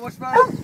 Oversprung.